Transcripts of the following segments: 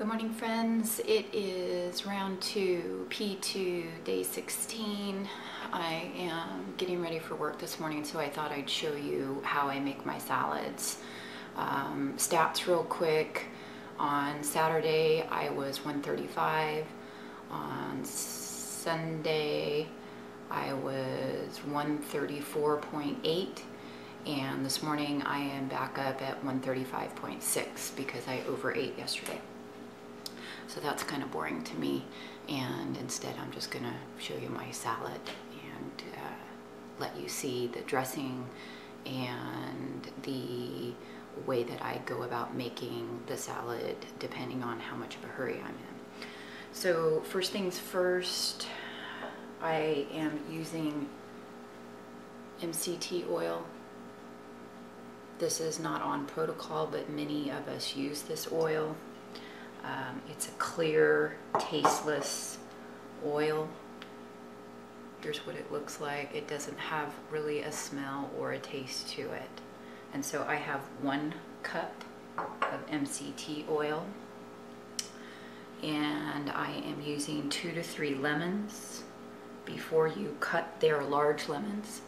Good morning friends. It is round two, P2, day 16. I am getting ready for work this morning so I thought I'd show you how I make my salads. Um, stats real quick. On Saturday I was 135. On Sunday I was 134.8 and this morning I am back up at 135.6 because I overate yesterday. So that's kind of boring to me. And instead I'm just gonna show you my salad and uh, let you see the dressing and the way that I go about making the salad depending on how much of a hurry I'm in. So first things first, I am using MCT oil. This is not on protocol, but many of us use this oil. Um, it's a clear, tasteless oil. Here's what it looks like. It doesn't have really a smell or a taste to it. And so I have one cup of MCT oil and I am using two to three lemons before you cut their large lemons.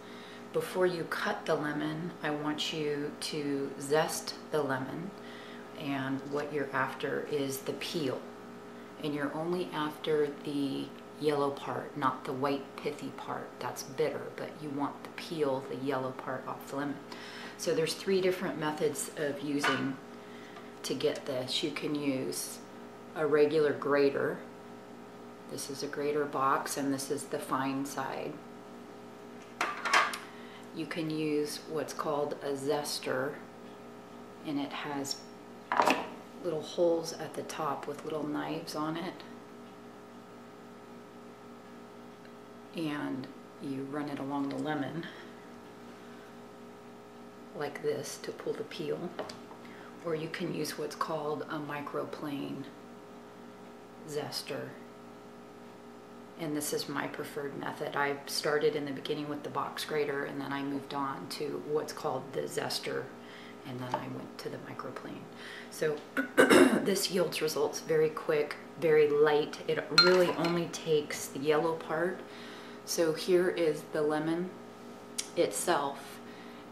Before you cut the lemon, I want you to zest the lemon and what you're after is the peel. And you're only after the yellow part, not the white pithy part. That's bitter, but you want the peel, the yellow part off the lemon. So there's three different methods of using to get this. You can use a regular grater. This is a grater box and this is the fine side. You can use what's called a zester and it has little holes at the top with little knives on it. And you run it along the lemon like this to pull the peel. Or you can use what's called a microplane zester. And this is my preferred method. I started in the beginning with the box grater and then I moved on to what's called the zester and then I went to the microplane. So this yields results very quick, very light. It really only takes the yellow part. So here is the lemon itself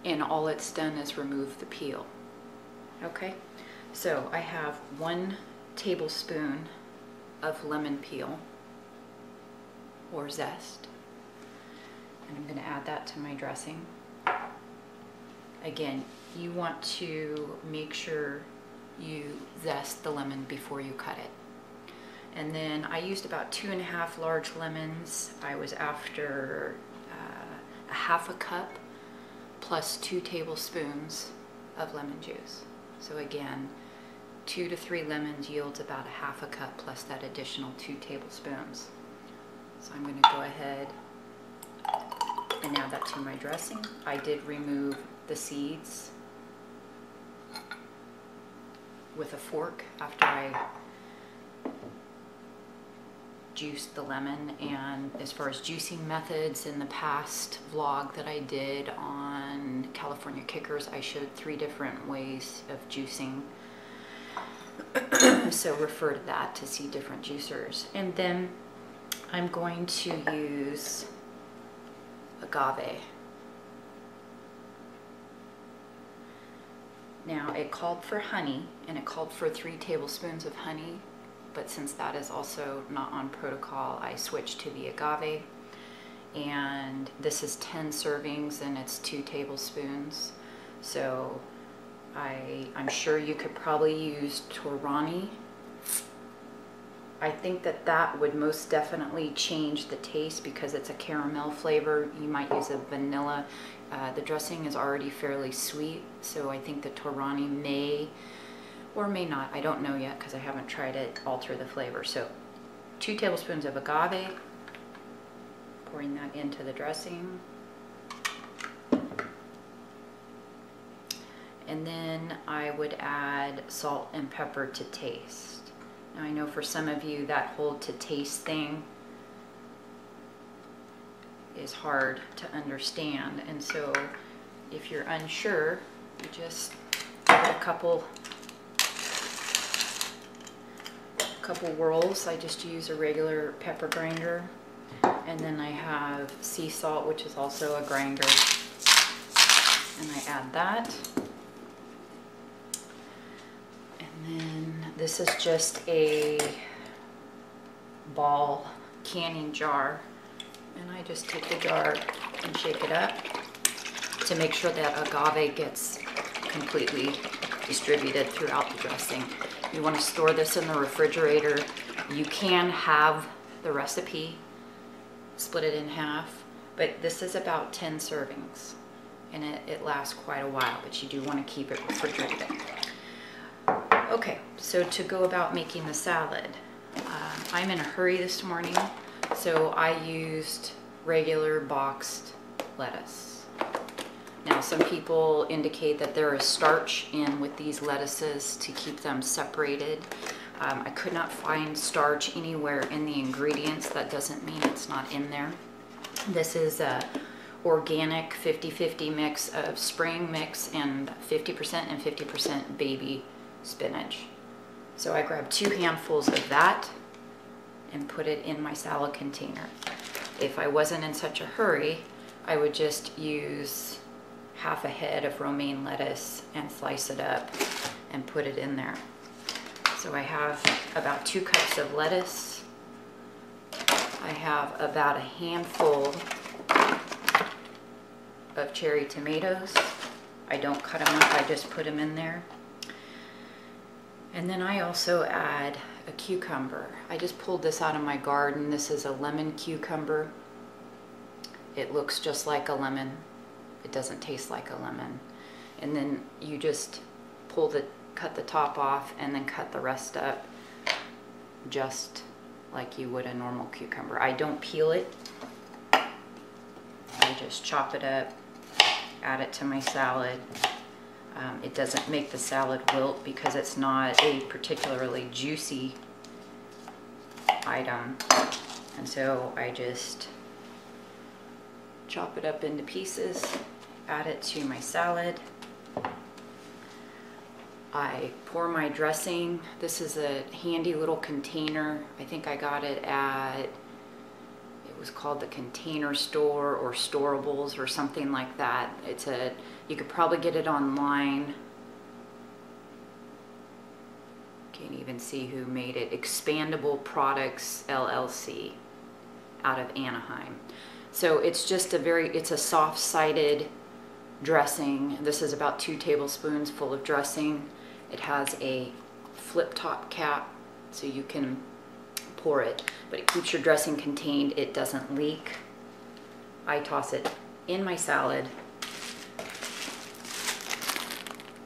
and all it's done is remove the peel. Okay, so I have one tablespoon of lemon peel or zest and I'm going to add that to my dressing. Again, you want to make sure you zest the lemon before you cut it. And then I used about two and a half large lemons. I was after uh, a half a cup plus two tablespoons of lemon juice. So again, two to three lemons yields about a half a cup plus that additional two tablespoons. So I'm going to go ahead and add that to my dressing. I did remove the seeds with a fork after I juiced the lemon. And as far as juicing methods in the past vlog that I did on California Kickers I showed three different ways of juicing. So refer to that to see different juicers. And then I'm going to use agave Now it called for honey and it called for three tablespoons of honey, but since that is also not on protocol, I switched to the agave. And this is 10 servings and it's two tablespoons. So I, I'm sure you could probably use Torani. I think that that would most definitely change the taste because it's a caramel flavor. You might use a vanilla. Uh, the dressing is already fairly sweet, so I think the Torani may or may not, I don't know yet because I haven't tried it, alter the flavor. So two tablespoons of agave, pouring that into the dressing. And then I would add salt and pepper to taste. Now I know for some of you that hold to taste thing is hard to understand. And so if you're unsure, you just a couple couple whirls. I just use a regular pepper grinder. And then I have sea salt, which is also a grinder. And I add that. And then this is just a ball canning jar. And I just take the jar and shake it up to make sure that agave gets completely distributed throughout the dressing. You want to store this in the refrigerator. You can have the recipe, split it in half, but this is about 10 servings and it, it lasts quite a while, but you do want to keep it refrigerated. Okay, so to go about making the salad, uh, I'm in a hurry this morning, so I used regular boxed lettuce. Now, some people indicate that there is starch in with these lettuces to keep them separated. Um, I could not find starch anywhere in the ingredients. That doesn't mean it's not in there. This is a organic 50-50 mix of spring mix and 50% and 50% baby spinach. So I grabbed two handfuls of that and put it in my salad container. If I wasn't in such a hurry, I would just use half a head of romaine lettuce and slice it up and put it in there. So I have about two cups of lettuce. I have about a handful of cherry tomatoes. I don't cut them up, I just put them in there. And then I also add a cucumber. I just pulled this out of my garden. This is a lemon cucumber. It looks just like a lemon. It doesn't taste like a lemon. And then you just pull the, cut the top off and then cut the rest up just like you would a normal cucumber. I don't peel it. I just chop it up, add it to my salad. Um, it doesn't make the salad wilt because it's not a particularly juicy item. And so I just chop it up into pieces, add it to my salad. I pour my dressing. This is a handy little container. I think I got it at, was called the Container Store or Storables or something like that. It's a, you could probably get it online. Can't even see who made it. Expandable Products LLC out of Anaheim. So it's just a very, it's a soft-sided dressing. This is about two tablespoons full of dressing. It has a flip top cap so you can pour it, but it keeps your dressing contained. It doesn't leak. I toss it in my salad.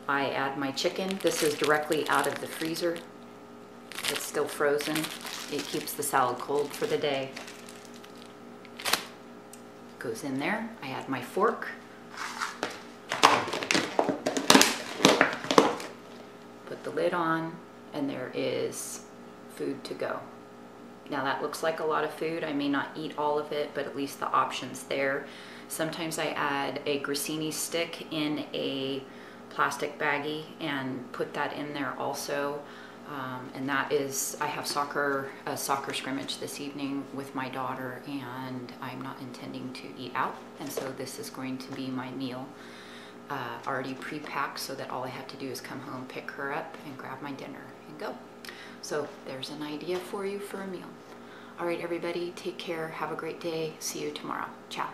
I add my chicken. This is directly out of the freezer. It's still frozen. It keeps the salad cold for the day. Goes in there. I add my fork. Put the lid on and there is food to go. Now that looks like a lot of food. I may not eat all of it, but at least the option's there. Sometimes I add a grissini stick in a plastic baggie and put that in there also. Um, and that is, I have soccer, a soccer scrimmage this evening with my daughter and I'm not intending to eat out. And so this is going to be my meal uh, already pre-packed so that all I have to do is come home, pick her up and grab my dinner and go. So there's an idea for you for a meal. All right, everybody, take care. Have a great day. See you tomorrow. Ciao.